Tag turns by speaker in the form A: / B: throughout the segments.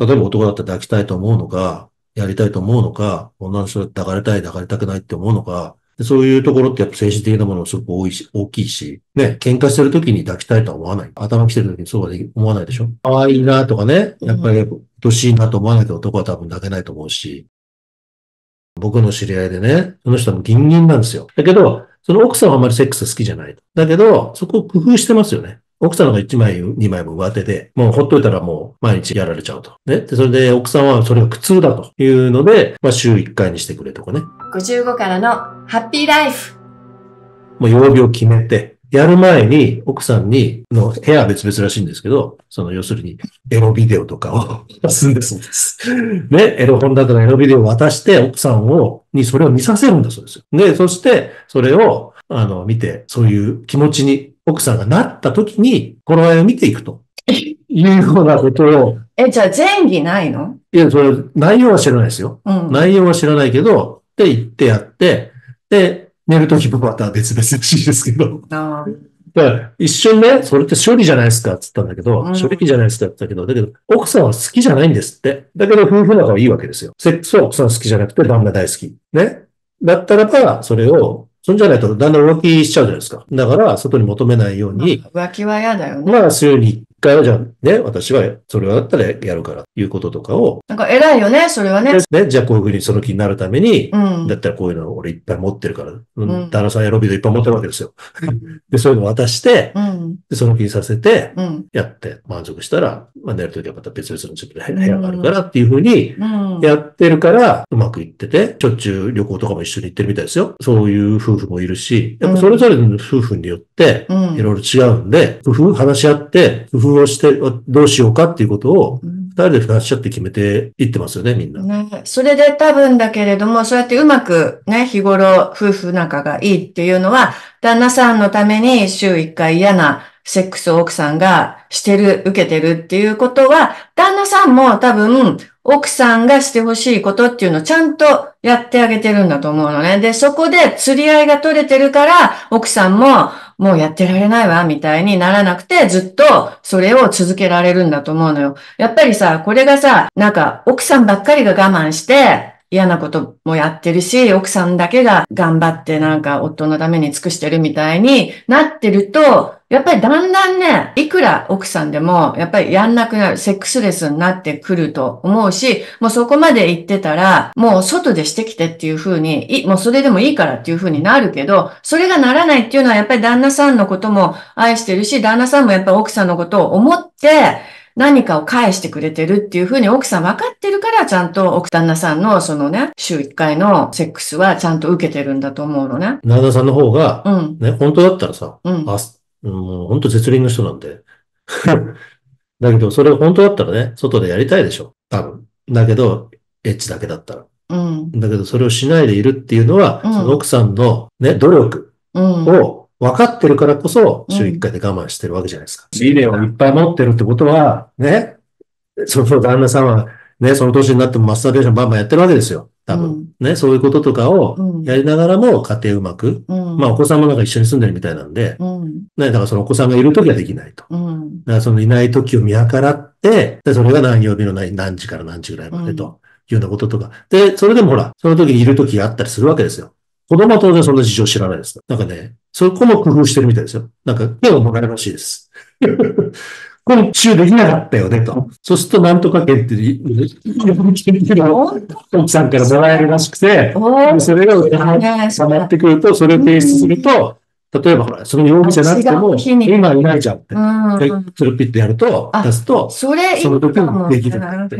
A: 例えば男だったら抱きたいと思うのか、やりたいと思うのか、女の人だって抱かれたい、抱かれたくないって思うのか、そういうところってやっぱ精神的なものすごく多いし、大きいし、ね、喧嘩してる時に抱きたいとは思わない。頭来てる時にそうは思わないでしょ可愛いなとかね、やっぱり愛しいなと思わないと男は多分抱けないと思うし、僕の知り合いでね、その人もギンギンなんですよ。だけど、その奥さんはあまりセックス好きじゃない。だけど、そこを工夫してますよね。奥さんが1枚、2枚も上手で、もうほっといたらもう毎日やられちゃうと。ね。で、それで奥さんはそれが苦痛だというので、まあ週1回にしてくれとかね。
B: 55からのハッピーライフ。
A: もう曜日を決めて、やる前に奥さんに、の部屋は別々らしいんですけど、その要するにエロビデオとかを 出すんだそうです。ね、エロ本だとかエロビデオを渡して奥さんを、にそれを見させるんだそうですよ。で、そしてそれを、あの、見て、そういう気持ちに奥さんがなった時に、この絵を見ていくと。いうようなことを。
B: え、じゃあ前儀ないの？
A: いや、それ、内容は知らないですよ。うん、内容は知らないけど、って言ってやって、で、寝るときもまた別々らしいですけど。あだから一瞬ね、それって処理じゃないですかって言ったんだけど、うん、処理じゃないですかって言ったけど、だけど、奥さんは好きじゃないんですって。だけど、夫婦仲はいいわけですよ。セックスは奥さん好きじゃなくて、旦那大好き。ね。だったらば、それをそんじゃないとだんだん浮気しちゃうじゃないですか。だから、外に求めないように。
B: 浮気は嫌だよね。
A: まあ、週に回はじゃあね、私はそれはだったらやるからいうこととかを。
B: なんか偉いよね、それはね。
A: ね、じゃあこういうふうにその気になるために、うん、だったらこういうの俺いっぱい持ってるから、うん、旦那さんエロビデオいっぱい持ってるわけですよ。で、そういうの渡して、うん、でその気にさせて、やって満足したら、まあ、寝るときはまた別々のちょっと部屋があるからっていうふうにやってるから、うまくいってて、しょっちゅう旅行とかも一緒に行ってるみたいですよ。そういう夫婦もいるし、やっぱそれぞれの夫婦によって、いろいろ違うんで、工夫話し合って、工夫をして、どうしようかっていうことを、二人で話し合って決めていってますよね、みんな。
B: ね。それで多分だけれども、そうやってうまくね、日頃夫婦仲がいいっていうのは、旦那さんのために週一回嫌なセックスを奥さんがしてる、受けてるっていうことは、旦那さんも多分、奥さんがしてほしいことっていうのをちゃんとやってあげてるんだと思うのね。で、そこで釣り合いが取れてるから、奥さんももうやってられないわ、みたいにならなくて、ずっとそれを続けられるんだと思うのよ。やっぱりさ、これがさ、なんか奥さんばっかりが我慢して、嫌なこともやってるし、奥さんだけが頑張ってなんか夫のために尽くしてるみたいになってると、やっぱりだんだんね、いくら奥さんでも、やっぱりやんなくなる、セックスレスになってくると思うし、もうそこまで行ってたら、もう外でしてきてっていう風に、もうそれでもいいからっていう風になるけど、それがならないっていうのはやっぱり旦那さんのことも愛してるし、旦那さんもやっぱり奥さんのことを思って、何かを返してくれてるっていうふうに奥さん分かってるから、ちゃんと奥旦那さんのそのね、週1回のセックスはちゃんと受けてるんだと思うのね。
A: 旦那さんの方が、うん、ね、本当だったらさ、うん、あ、もう本当絶倫の人なんで。だけど、それ本当だったらね、外でやりたいでしょ。多分。だけど、エッチだけだったら。うん。だけど、それをしないでいるっていうのは、うん、その奥さんのね、努力を、分かってるからこそ、週1回で我慢してるわけじゃないですか。ビデオをいっぱい持ってるってことは、ね、その旦那さんは、ね、その年になってもマスターベーションバンバンやってるわけですよ。多分。うん、ね、そういうこととかをやりながらも家庭うまく。うん、まあお子さんもなんか一緒に住んでるみたいなんで、うん、ね、だからそのお子さんがいるときはできないと。だからそのいないときを見計らって、で、それが何曜日の何時から何時ぐらいまでというようなこととか。で、それでもほら、その時にいるときがあったりするわけですよ。子供は当然そんな事情知らないです。なんかね、そこも工夫してるみたいですよ。なんか手をもらえるらしいです。今週できなかったよね、と。そうすると、なんとか券って、奥さんからもらえるらしくて、それが溜まってくると、それを提出すると、例えばほら、その容疑じゃなくても、今いないじゃんって。それをピッとやると、出すと、それ、その時にできるって。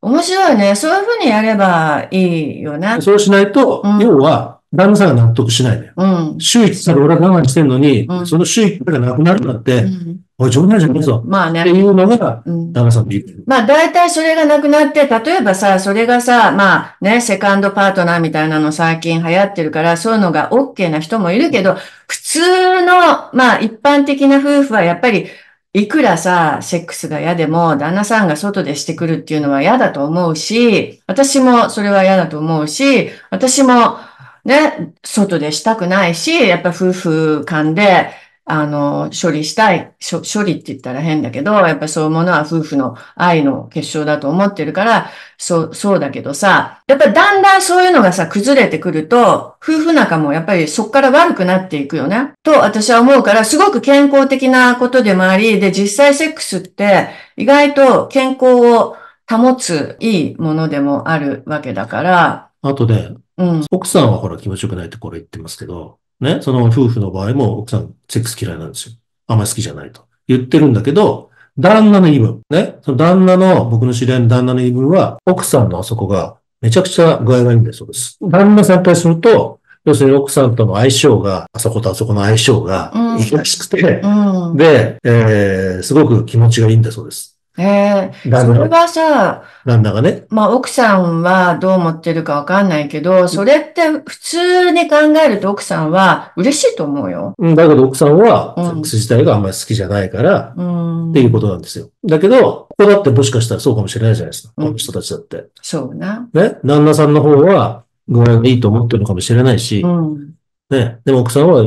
B: 面白いね。そういうふうにやればいいよね。
A: そうしないと、うん、要は、旦那さんが納得しないのよ。うん。周期から俺は我慢してんのに、うん、その周期がなくなるんだって、うん、おい、冗談じゃぞ。まあね。っていうのが、旦那さんの言う。
B: まあ、大体それがなくなって、例えばさ、それがさ、まあね、セカンドパートナーみたいなの最近流行ってるから、そういうのが OK な人もいるけど、普通の、まあ、一般的な夫婦はやっぱり、いくらさ、セックスが嫌でも、旦那さんが外でしてくるっていうのは嫌だと思うし、私もそれは嫌だと思うし、私もね、外でしたくないし、やっぱ夫婦間で、あの、処理したい、処理って言ったら変だけど、やっぱそういうものは夫婦の愛の結晶だと思ってるから、そう、そうだけどさ、やっぱりだんだんそういうのがさ、崩れてくると、夫婦仲もやっぱりそっから悪くなっていくよね。と私は思うから、すごく健康的なことでもあり、で、実際セックスって意外と健康を保ついいものでもあるわけだから。
A: あとで、うん、奥さんはほら気持ちよくないってこれ言ってますけど、ね、その夫婦の場合も奥さんセックス嫌いなんですよ。あんまり好きじゃないと。言ってるんだけど、旦那の言い分、ね、その旦那の、僕の知り合いの旦那の言い分は、奥さんのあそこがめちゃくちゃ具合がいいんだそうです。旦那さん対すると、要するに奥さんとの相性が、あそことあそこの相性がいいらしくて、うん、で、えー、すごく気持ちがいいんだそうです。
B: ええー、それはさ、
A: 旦那がね。
B: まあ奥さんはどう思ってるかわかんないけど、それって普通に考えると奥さんは嬉しいと思うよ。
A: うん、だけど奥さんは、セックス自体があんまり好きじゃないから、うん、っていうことなんですよ。だけど、ここだってもしかしたらそうかもしれないじゃないですか。この人たちだって。
B: そうな。
A: ね？旦那さんの方は、具合がいいと思ってるのかもしれないし、うん、ね？でも奥さんは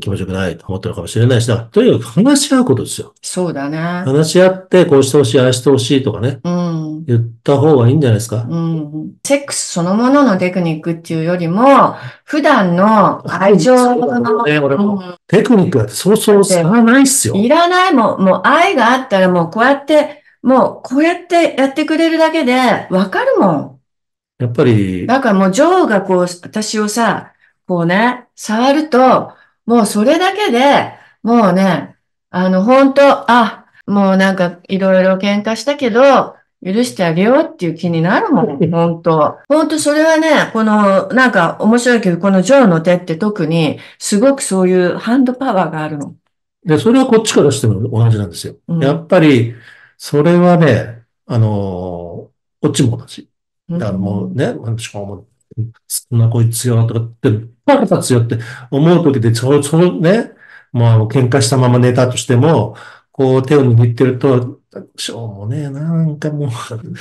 A: 気持ちよくないと思ってるかもしれないし、だからとにかく話し合うことですよ。
B: そうだね。
A: 話し合って、こうしてほしい、ああしてほしいとかね。うん。言った方がいいんじゃないですか。う
B: ん。セックスそのもののテクニックっていうよりも、普段の愛情の。
A: ね、俺も。テクニックだってそうそういらないっすよ。
B: いらないもん。もう愛があったらもうこうやって、もうこうやってやってくれるだけでわかるもん。
A: やっぱり。
B: だからもうジョーがこう、私をさ、こうね、触ると、もうそれだけで、もうね、あの、本当あ、もうなんかいろいろ喧嘩したけど、許してあげようっていう気になるもん、本当本当それはね、この、なんか面白いけど、このジョーの手って特に、すごくそういうハンドパワーがあるの。
A: で、それはこっちからしても同じなんですよ。うん、やっぱり、それはね、あのー、こっちも同じ。だからもうね、しかも、そんなこいつよとかって、腹立つよって思う時で、その、そのね、もう喧嘩したまま寝たとしても、こう手を握ってると、しょうもねえな、なんかもう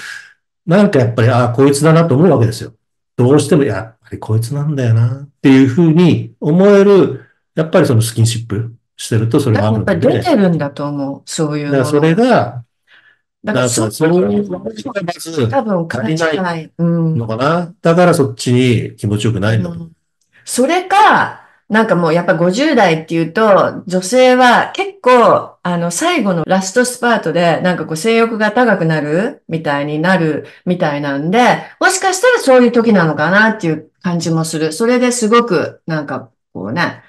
A: なんかやっぱり、ああ、こいつだなと思うわけですよ。どうしても、やっぱりこいつなんだよな、っていうふうに思える、やっぱりそのスキンシップしてるとそれがあるん
B: で。やっぱり出てるんだと思う、そういう
A: だからそれが、
B: だからそ、そういうのがまず、多分ない
A: のかな、うん、だからそっちに気持ちよくないんだと、うん。
B: それか、なんかもうやっぱ50代っていうと、女性は結構、あの、最後のラストスパートで、なんかこう性欲が高くなるみたいになるみたいなんで、もしかしたらそういう時なのかなっていう感じもする。それですごく、なんかこうね、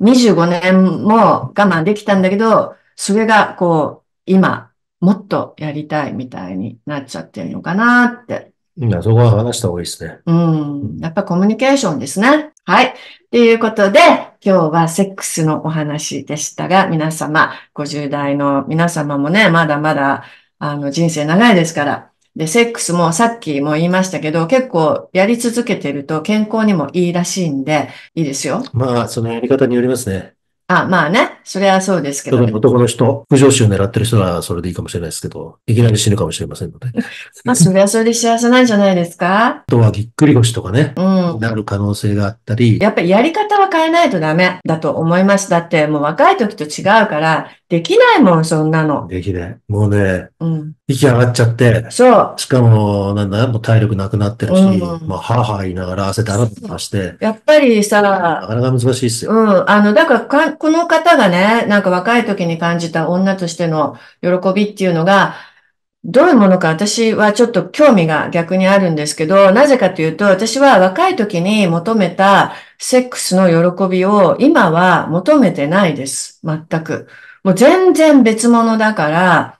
B: 25年も我慢できたんだけど、それがこう、今、もっとやりたいみたいになっちゃってるのかなって。
A: いや、そこは話した方がいいですね。
B: うん。やっぱコミュニケーションですね。はい。ということで、今日はセックスのお話でしたが、皆様、50代の皆様もね、まだまだ、あの、人生長いですから。で、セックスもさっきも言いましたけど、結構やり続けてると健康にもいいらしいんで、いいですよ。
A: まあ、そのやり方によりますね。
B: あ、まあね。それはそうですけど、
A: ね。男の人、不常習を狙ってる人はそれでいいかもしれないですけど、いきなり死ぬかもしれませんので。
B: まあ、それはそれで幸せなんじゃないですか？
A: あとはぎっくり腰とかね。うん。なる可能性があったり。
B: やっぱりやり方は変えないとダメだと思います。だってもう若い時と違うから、できないもん、そんなの。
A: できない。もうね、うん、息上がっちゃって。
B: そう。
A: しかも、なんだ、もう体力なくなってるし、うん、まあ、はぁはぁ言いながら汗だらだらして。
B: やっぱりさ、
A: なかなか難しいっすよ。
B: うん。あの、だからか、この方がね、なんか若い時に感じた女としての喜びっていうのが、どういうものか私はちょっと興味が逆にあるんですけど、なぜかというと、私は若い時に求めたセックスの喜びを今は求めてないです。全く。もう全然別物だから、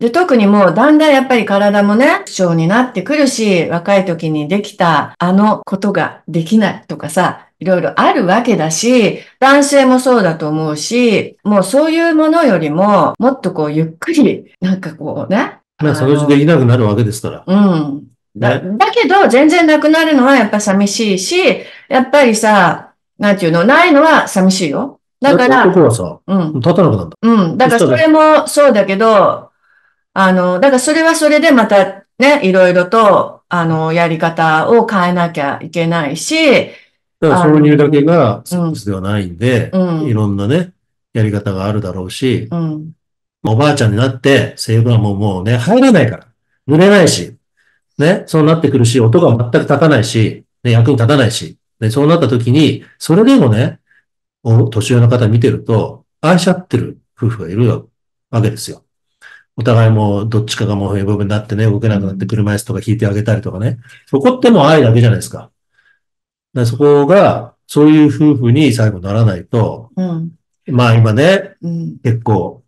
B: で、特にもうだんだんやっぱり体もね、不調になってくるし、若い時にできたあのことができないとかさ、いろいろあるわけだし、男性もそうだと思うし、もうそういうものよりも、もっとこうゆっくり、なんかこうね。
A: まあ、そのうちできなくなるわけですから。
B: うん。だ、だけど、全然なくなるのはやっぱ寂しいし、やっぱりさ、なんていうの、ないのは寂しいよ。だから、
A: 男はさ、うん。立たなくなるんだ。
B: うん。だからそれもそうだけど、あの、だからそれはそれでまたね、いろいろと、あの、やり方を変えなきゃいけないし、
A: だからそういうだけがセックスではないんで、うん、いろんなね、やり方があるだろうし、うん、おばあちゃんになって西武はもうもうね、入らないから。濡れないし、ね、そうなってくるし、音が全く立たないし、ね、役に立たないし、で、そうなった時に、それでもね、年上の方見てると、愛し合ってる夫婦がいるわけですよ。お互いもどっちかがもう平凡になってね、動けなくなって車椅子とか引いてあげたりとかね。そこってもう愛だけじゃないですか。かそこが、そういう夫婦に最後ならないと、うん、まあ今ね、うん、結構、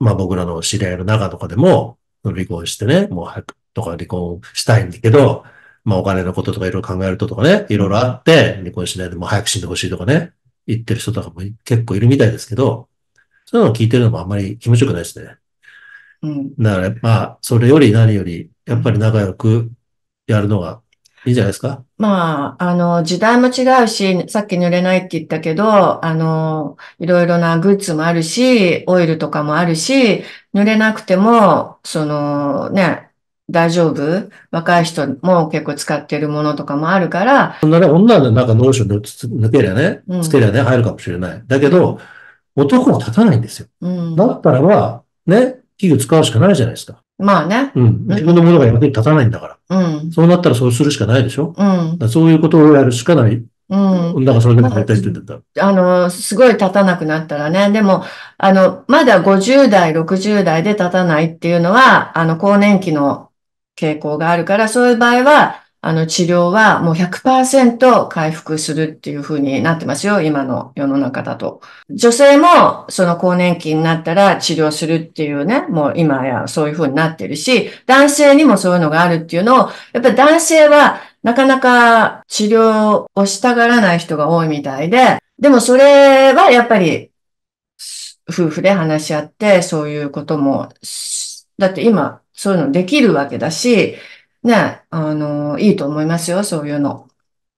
A: まあ僕らの知り合いの中とかでも、離婚してね、もう早くとか離婚したいんだけど、まあお金のこととかいろいろ考えるととかね、いろいろあって、離婚しないでもう早く死んでほしいとかね、言ってる人とかも結構いるみたいですけど、そういうのを聞いてるのもあんまり気持ちよくないですね。うん。だから、まあ、それより何より、やっぱり仲良くやるのがいいんじゃないですか？
B: まあ、あの、時代も違うし、さっき濡れないって言ったけど、あの、いろいろなグッズもあるし、オイルとかもあるし、濡れなくても、その、ね、大丈夫？若い人も結構使ってるものとかもあるから。
A: そんなね、女のなんかローション抜けりゃね、つけりゃね、入るかもしれない。だけど、男は立たないんですよ。うん、だったらば、ね、器具使うしかないじゃないですか。
B: まあね。
A: うん。自分のものが役に立たないんだから。うん。そうなったらそうするしかないでしょ？うん。そういうことをやるしかない。うん。だからそれでもやりたいって言って
B: た。あの、すごい立たなくなったらね。でも、あの、まだ50代、60代で立たないっていうのは、あの、更年期の傾向があるから、そういう場合は、あの治療はもう100%回復するっていう風になってますよ、今の世の中だと。女性もその更年期になったら治療するっていうね、もう今やそういう風になってるし、男性にもそういうのがあるっていうのを、やっぱり男性はなかなか治療をしたがらない人が多いみたいで、でもそれはやっぱり夫婦で話し合ってそういうことも、だって今そういうのできるわけだし、ね、あの、いいと思いますよ、そういうの。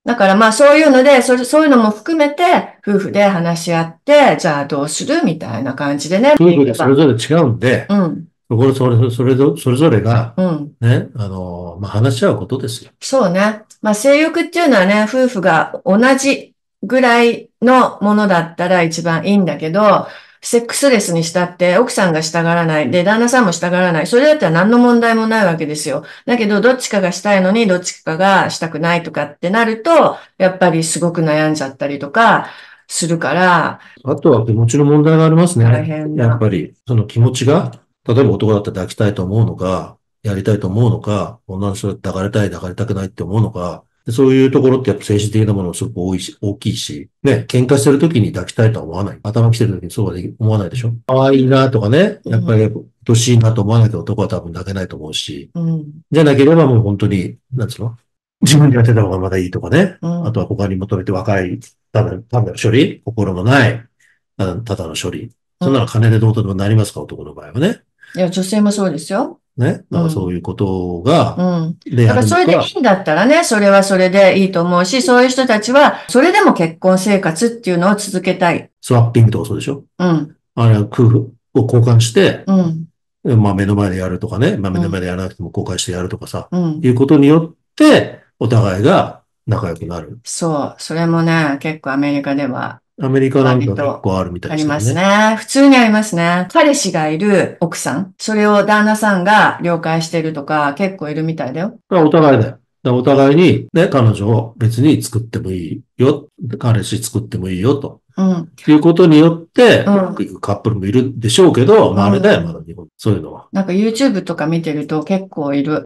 B: だからまあそういうので、それ、そういうのも含めて、夫婦で話し合って、じゃあどうするみたいな感じでね。
A: 夫婦でそれぞれ違うんで、うん。それそれ、それぞそれぞれが、うん。ね、あの、まあ話し合うことですよ。
B: そうね。まあ性欲っていうのはね、夫婦が同じぐらいのものだったら一番いいんだけど、セックスレスにしたって奥さんがしたがらない。で、旦那さんもしたがらない。それだったら何の問題もないわけですよ。だけど、どっちかがしたいのに、どっちかがしたくないとかってなると、やっぱりすごく悩んじゃったりとか、するから。
A: あとは気持ちの問題がありますね。大変やっぱり、その気持ちが、例えば男だったら抱きたいと思うのか、やりたいと思うのか、女の人だって抱かれたい、抱かれたくないって思うのか、そういうところってやっぱ精神的なものもすごく多いし、大きいし、ね、喧嘩してる時に抱きたいとは思わない。頭来てる時にそうは思わないでしょ？可愛いなとかね、やっぱり愛しいなと思わなきゃ男は多分抱けないと思うし、うん、じゃなければもう本当に、なんつうの？自分でやってた方がまだいいとかね。うん、あとは他に求めて若い、ただ、ただ処理？心のない、ただの処理。そんなの金でどうとでもなりますか、男の場合はね。
B: いや、女性もそうですよ。
A: ね。だからそういうことが、
B: うん。だからそれでいいんだったらね、それはそれでいいと思うし、そういう人たちは、それでも結婚生活っていうのを続けたい。
A: スワッピングとかそうでしょ？うん。あれは空腹を交換して、うん。まあ目の前でやるとかね、まあ目の前でやらなくても公開してやるとかさ、うん。いうことによって、お互いが仲良くなる。
B: そう。それもね、結構アメリカでは
A: アメリカなんか結構あるみたい
B: ですね。ありますね。普通にありますね。彼氏がいる奥さん、それを旦那さんが了解してるとか結構いるみたいだよ。
A: お互いだよ。お互いに、ね、彼女を別に作ってもいいよ。彼氏作ってもいいよと。うん。いうことによって、うん、カップルもいるでしょうけど、まああれだよ、まだ日本。そういうのは。
B: なんか YouTube とか見てると結構いる。